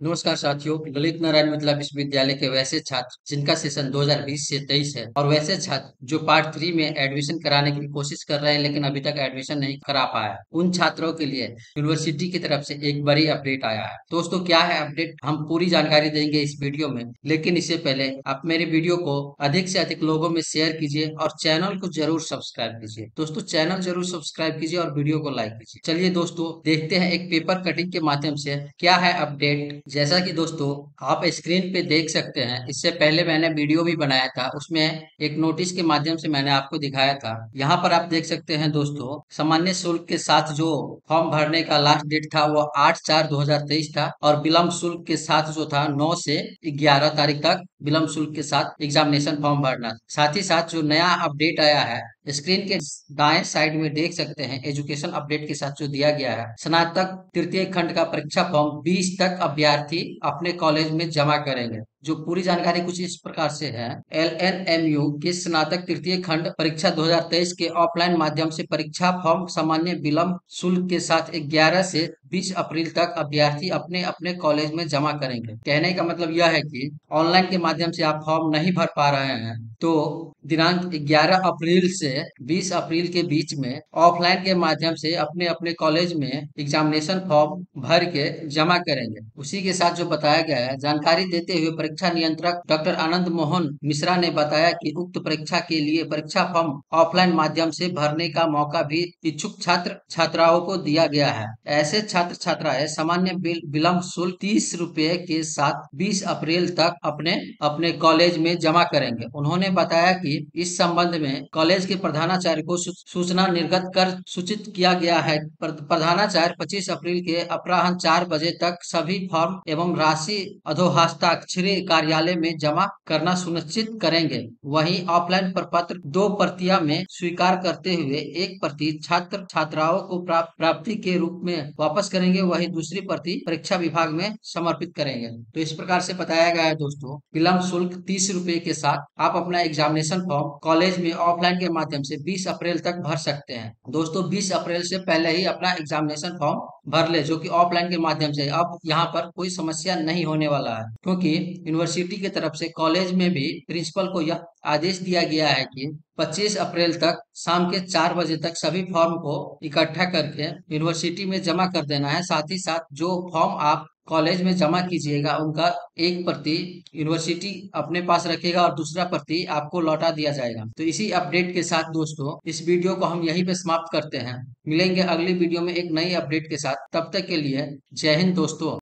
नमस्कार साथियों, ललित नारायण मिथिला विश्वविद्यालय के वैसे छात्र, जिनका सेशन 2020 से 23 है, और वैसे छात्र जो पार्ट थ्री में एडमिशन कराने की कोशिश कर रहे हैं, लेकिन अभी तक एडमिशन नहीं करा पाया उन छात्रों के लिए यूनिवर्सिटी की तरफ़ से एक बड़ी अपडेट आया है। दोस्तों, क्या है अपडेट? हम पूरी जानकारी देंगे इस वीडियो में, लेकिन इससे पहले आप मेरे वीडियो को अधिक से अधिक लोगों में शेयर कीजिए और चैनल को ज़रूर सब्सक्राइब कीजिए। दोस्तों, चैनल ज़रूर सब्सक्राइब कीजिए और वीडियो को लाइक कीजिए। चलिए दोस्तों, देखते हैं एक पेपर कटिंग के माध्यम से क्या है अपडेट। जैसा कि दोस्तों, आप स्क्रीन पे देख सकते हैं, इससे पहले मैंने वीडियो भी बनाया था, उसमें एक नोटिस के माध्यम से मैंने आपको दिखाया था। यहाँ पर आप देख सकते हैं दोस्तों, सामान्य शुल्क के साथ जो फॉर्म भरने का लास्ट डेट था, वो आठ चार दो था, और विलम्ब शुल्क के साथ जो था, नौ से ग्यारह तारीख तक विलम्ब शुल्क के साथ एग्जामिनेशन फॉर्म भरना। साथ ही साथ जो नया अपडेट आया है स्क्रीन के दाएँ साइड में देख सकते हैं एजुकेशन अपडेट के साथ जो दिया गया है। स्नातक तृतीय खंड का परीक्षा फॉर्म 20 तक अभ्यर्थी अपने कॉलेज में जमा करेंगे। जो पूरी जानकारी कुछ इस प्रकार से है। एल एन एम यू के स्नातक तृतीय खंड परीक्षा 2023 के ऑफलाइन माध्यम से परीक्षा फॉर्म सामान्य विलम्ब शुल्क के साथ 11 से 20 अप्रैल तक अभ्यर्थी अपने अपने कॉलेज में जमा करेंगे। कहने का मतलब यह है कि ऑनलाइन के माध्यम से आप फॉर्म नहीं भर पा रहे हैं तो दिनांक 11 अप्रैल से 20 अप्रैल के बीच में ऑफलाइन के माध्यम से अपने अपने कॉलेज में एग्जामिनेशन फॉर्म भर के जमा करेंगे। उसी के साथ जो बताया गया है, जानकारी देते हुए परीक्षा नियंत्रक डॉक्टर आनंद मोहन मिश्रा ने बताया कि उक्त परीक्षा के लिए परीक्षा फॉर्म ऑफलाइन माध्यम से भरने का मौका भी इच्छुक छात्र छात्राओं को दिया गया है। ऐसे छात्र छात्राएँ सामान्य विलम्ब शुल्क तीस रुपए के साथ 20 अप्रैल तक अपने अपने कॉलेज में जमा करेंगे। उन्होंने बताया कि इस संबंध में कॉलेज के प्रधानाचार्य को सूचना निर्गत कर सूचित किया गया है। प्रधानाचार्य 25 अप्रैल के अपराह चार बजे तक सभी फॉर्म एवं राशि अधोहस्ताक्षरी कार्यालय में जमा करना सुनिश्चित करेंगे। वहीं ऑफलाइन प्रपत्र दो प्रतियाँ में स्वीकार करते हुए एक प्रति छात्र छात्राओं को प्राप्ति के रूप में वापस करेंगे, वहीं दूसरी प्रति परीक्षा विभाग में समर्पित करेंगे। तो इस प्रकार से बताया गया है दोस्तों विलम्ब शुल्क तीस रूपए के साथ आप अपना एग्जामिनेशन फॉर्म कॉलेज में ऑफलाइन के माध्यम से 20 अप्रैल तक भर सकते हैं। दोस्तों 20 अप्रैल से पहले ही अपना एग्जामिनेशन फॉर्म भर ले, जो कि ऑफलाइन के माध्यम से, अब यहाँ पर कोई समस्या नहीं होने वाला है, क्योंकि यूनिवर्सिटी की तरफ़ से कॉलेज में भी प्रिंसिपल को यह आदेश दिया गया है कि 25 अप्रैल तक शाम के चार बजे तक सभी फॉर्म को इकट्ठा करके यूनिवर्सिटी में जमा कर देना है। साथ ही साथ जो फॉर्म आप कॉलेज में जमा कीजिएगा, उनका एक प्रति यूनिवर्सिटी अपने पास रखेगा और दूसरा प्रति आपको लौटा दिया जाएगा। तो इसी अपडेट के साथ दोस्तों, इस वीडियो को हम यहीं पे समाप्त करते हैं। मिलेंगे अगली वीडियो में एक नई अपडेट के साथ। तब तक के लिए जय हिंद दोस्तों।